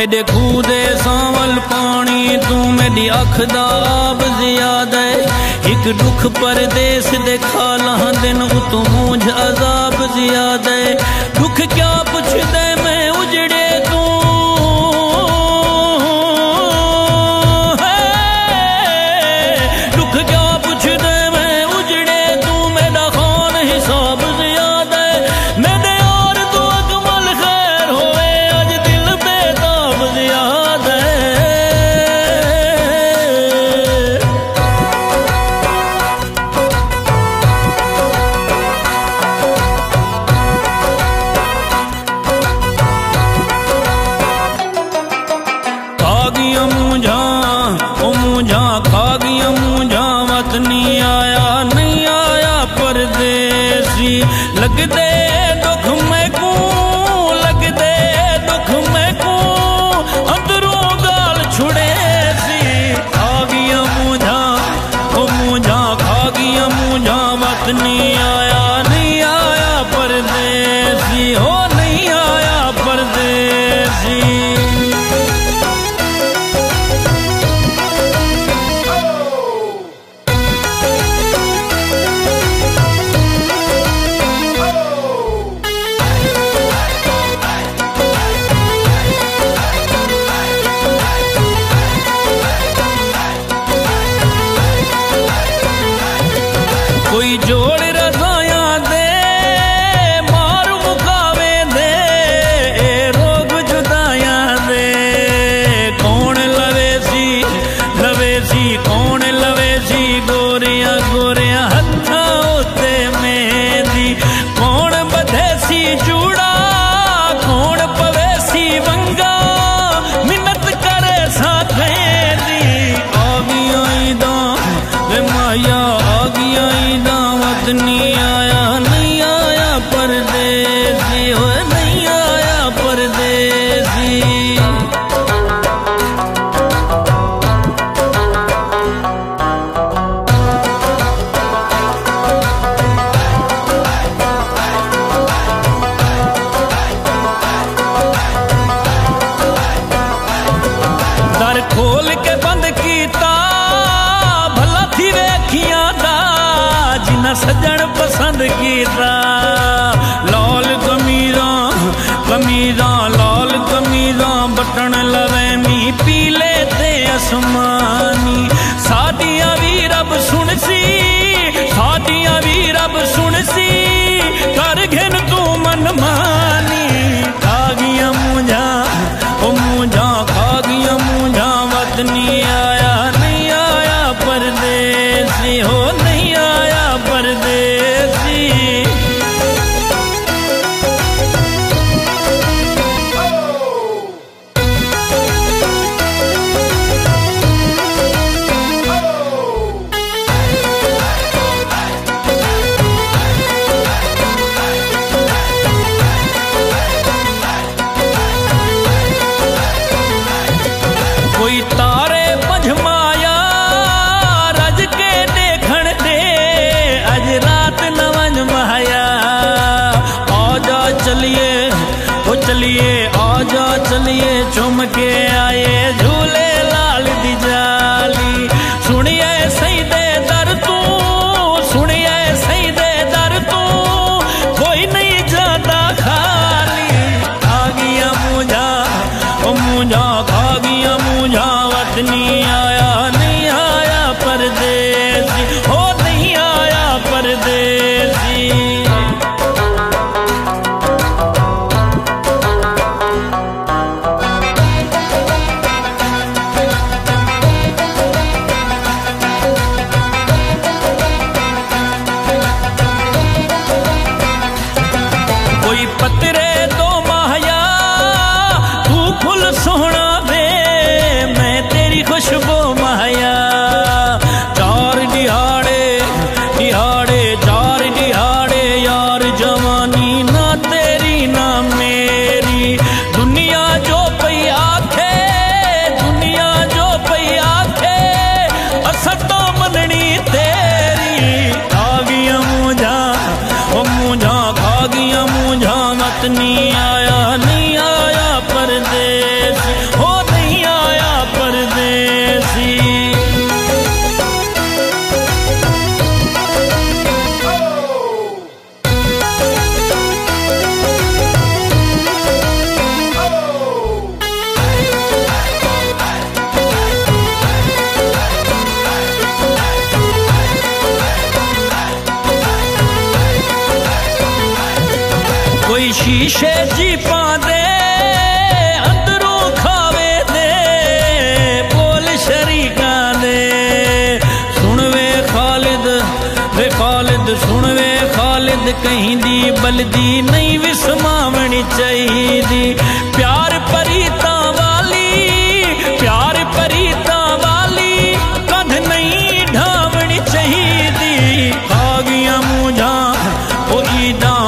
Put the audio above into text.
तेरे खूह दे सावल पानी, तू मेरी अख दा ज़्यादा एक दुख परदेस देखा लहा दिन उतू मुझ अजाब ज़्यादा दुख क्या पुछद ਸੱਜਣ ਪਸੰਦ ਕੀਤਾ। ਲਾਲ ਕਮੀਜ਼ਾਂ ਕਮੀਜ਼ਾਂ, ਲਾਲ ਕਮੀਜ਼ਾਂ ਬਟਣ ਲਵੇ ਮੀ ਪੀਲੇ ਤੇ ਅਸਮਾਨੀ। ਸਾਡੀ চমকে अपनी ਸ਼ੀਸ਼ੇ ਜੀ ਪਾਦੇ ਅੰਦਰੋਂ ਖਾਵੇ ਦੇ, ਬੋਲ ਸ਼ਰੀਕਾਂ ਦੇ। ਸੁਣਵੇ ਖਾਲਿਦ ਵੇ ਖਾਲਿਦ ਸੁਣ ਖਾਲਿਦ ਕਹਿੰਦੀ, ਬਲਦੀ ਨਹੀਂ ਵਿਸਮਾਵਣੀ ਚਾਹੀਦੀ। ਪਿਆਰ ਪਰੀਤਾਂ ਵਾਲੀ, ਪਿਆਰ ਪਰੀਤਾਂ ਵਾਲੀ ਕਦ ਨਹੀਂ ਢਾਵਣੀ ਚਾਹੀਦੀ। ਆ ਗਈਆਂ ਮੂਝਾਂ ਉਹ ਈਦਾਂ